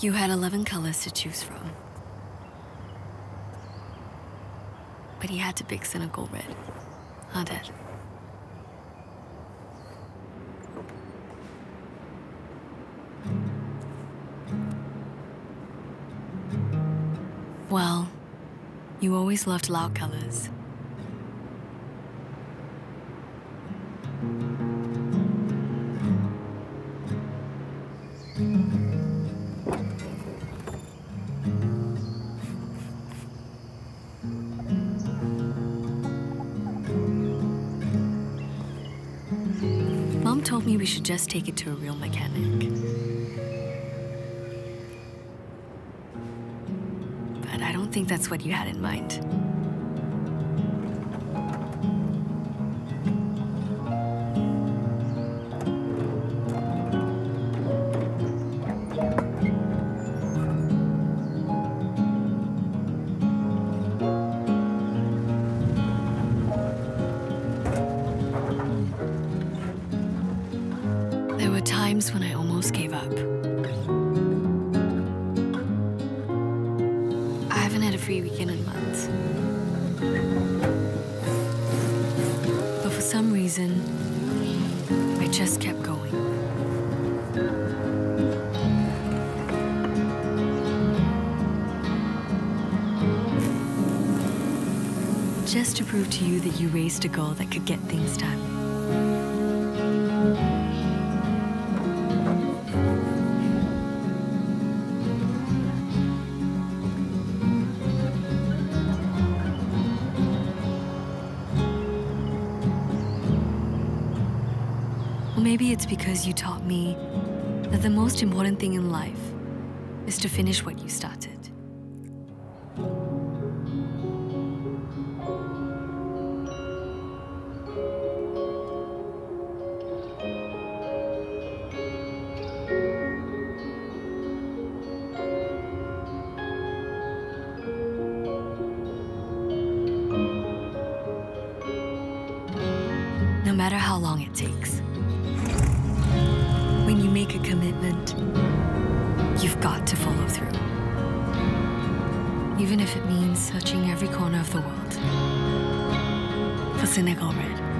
You had 11 colors to choose from. But he had to pick Signal Red. Huh, Dad? Well, you always loved loud colors. Me we should just take it to a real mechanic. But I don't think that's what you had in mind. Times when I almost gave up. I haven't had a free weekend in months. But for some reason, I just kept going. Just to prove to you that you raised a goal that could get things done. Or maybe it's because you taught me that the most important thing in life is to finish what you started. No matter how long it takes. Make a commitment, you've got to follow through. Even if it means searching every corner of the world for Signal Red.